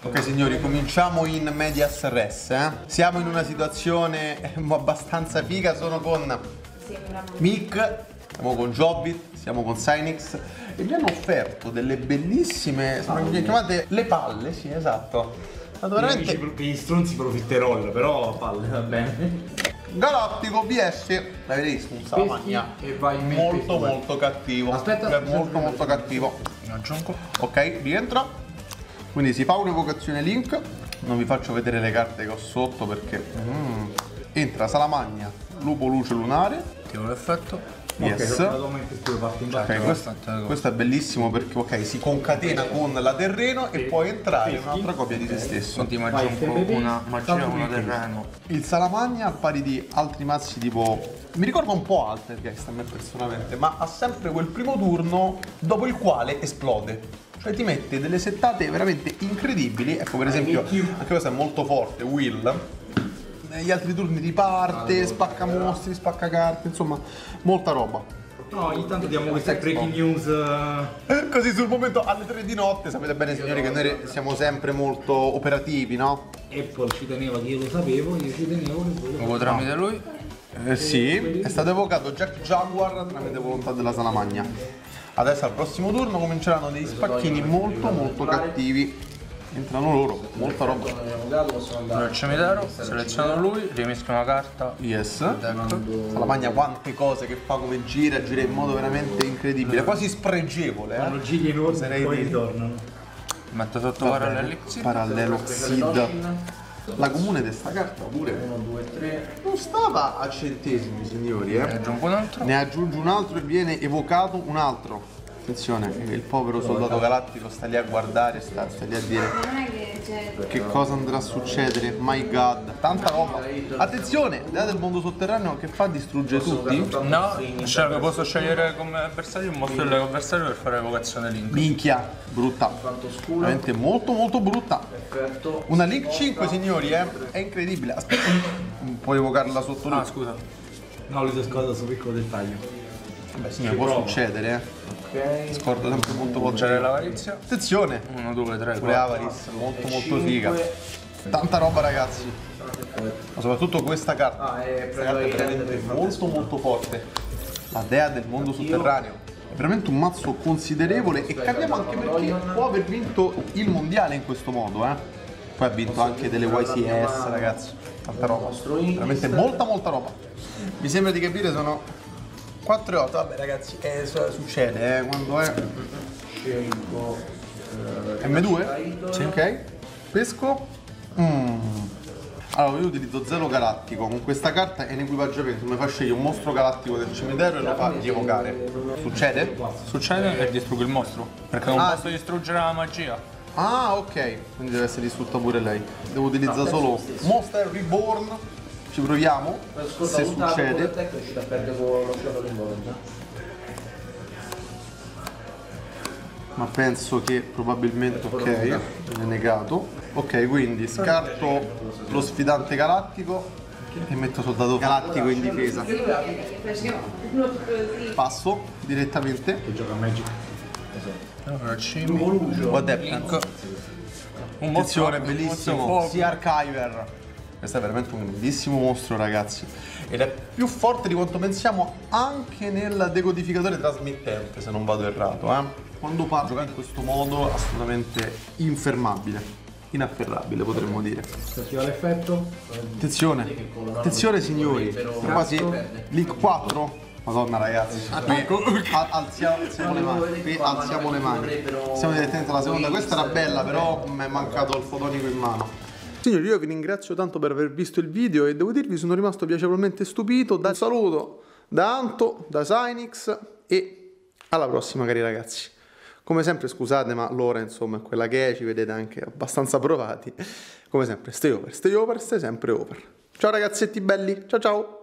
Ok signori, cominciamo in medias res, eh? Siamo in una situazione eh, abbastanza figa, sono con Mick, siamo con Jobbit, siamo con Synix e mi hanno offerto delle bellissime, sono chiamate le palle, sì esatto. Veramente Veramente... Gli stronzi profiterol, però palle, va bene. Galattico BS, l'avete visto un salamagna e vai in molto molto cattivo. Aspetta, È aspetta, molto molto cattivo. Aggiungo. Ok, rientra. Quindi si fa un'evocazione link. Non vi faccio vedere le carte che ho sotto perché. mm. Entra Salamagna, Lupo Luce Lunare. Attivo l'effetto. Yes. Ok, automaticamente due parti in basso. Ok, questo, questo è bellissimo perché ok, si concatena con la terreno e può entrare in un'altra copia di se stesso. Quindi Vai, aggiungo FPP, una magia una terreno. Il Salamagna, al pari di altri mazzi tipo. Mi ricorda un po' Altergeist a me personalmente, ma ha sempre quel primo turno dopo il quale esplode. Cioè ti mette delle settate veramente incredibili. Ecco, per esempio, anche questo è molto forte, Will. Negli altri turni riparte, spacca mostri, spacca carte, insomma, molta roba. No, ogni tanto diamo queste breaking news. eh, Eh, Così sul momento alle 3 di notte, sapete bene signori che noi siamo sempre molto operativi, no? Apple ci teneva che io lo sapevo, io ci tenevo che voi lo Lo tramite lui. Eh, sì, è stato evocato Jack Jaguar tramite volontà della Salamagna. Adesso al prossimo turno cominceranno degli spacchini molto molto cattivi. Entrano loro, molta roba. Nel cimitero, seleziono lui, rimischio una carta. Yes. Ecco. Salamagna quante cose che fa come gira, gira in modo veramente incredibile, quasi spregevole. Quando Eh? giri in ordine poi ritornano. Metto sotto paralleli X. Parallelo Xid. La comune di sta carta pure non stava a centesimi signori Ne eh. aggiungo un altro. Ne aggiunge un altro e viene evocato un altro. Attenzione, il povero soldato galattico sta lì a guardare, sta, sta lì a dire Non è che cosa andrà a succedere. My god, tanta roba. Attenzione, l'idea del mondo sotterraneo che fa distrugge tutti. No, cioè, posso scegliere come avversario un mostro dell'avversario per fare evocazione link. Minchia, brutta. Veramente molto molto brutta. Una Link 5 signori, eh. È incredibile. Aspetta, puoi evocarla sotto lui. Ah, scusa. No, lui si è scordato su piccolo dettaglio. Beh, signori, può succedere, eh. Scorda sempre molto C'è potere. l'avarizia. Attenzione, 1, 2, 3, pure 4. Avaris, molto molto figa. Tanta roba ragazzi. Ma soprattutto questa carta. Questa carta è veramente molto molto forte. La dea del mondo sotterraneo. È veramente un mazzo considerevole e capiamo anche perché può aver vinto il mondiale in questo modo, eh. Poi ha vinto anche delle YCS, ragazzi. Tanta roba. Veramente molta molta roba. Mi sembra di capire sono 4 e 8. Vabbè ragazzi, eh, su- succede, eh, quando è M2? Sì. Ok. Pesco. Mm. Allora, io utilizzo Zelo Galattico. Con questa carta è in equipaggiamento. Mi fa scegliere un mostro galattico del cimitero e lo fa rievocare. Succede? Succede e distruggo il mostro. Perché non Ah, posso distruggere la magia. Ah, ok. Quindi deve essere distrutta pure lei. Devo utilizzare solo Monster Reborn. Ci proviamo. Se succede. Ma penso che probabilmente ok, è negato. Ok, quindi scarto lo sfidante galattico e metto soldato galattico in difesa. Passo direttamente. Gioca a Magic. Allora, cimi. What happens? Un bellissimo. Sea Archiver. Questo è veramente un bellissimo mostro, ragazzi. Ed è più forte di quanto pensiamo anche nel decodificatore trasmittente, se non vado errato. Eh? Quando parlo in questo modo, assolutamente infermabile. Inafferrabile, potremmo dire. Se attiva l'effetto, Attenzione, attenzione signori. Quasi Link 4. Madonna ragazzi, qui al- alziamo, alziamo le mani, qui alziamo le mani. Siamo direttamente alla seconda, questa era bella però mi è mancato il fotonico in mano. Signori io vi ringrazio tanto per aver visto il video e devo dirvi sono rimasto piacevolmente stupito. Da saluto da Anto, da Synix e alla prossima cari ragazzi. Come sempre scusate ma l'ora insomma è quella che è, ci vedete anche abbastanza provati. Come sempre stay over, stay over, stay sempre over. Ciao ragazzetti belli, ciao ciao!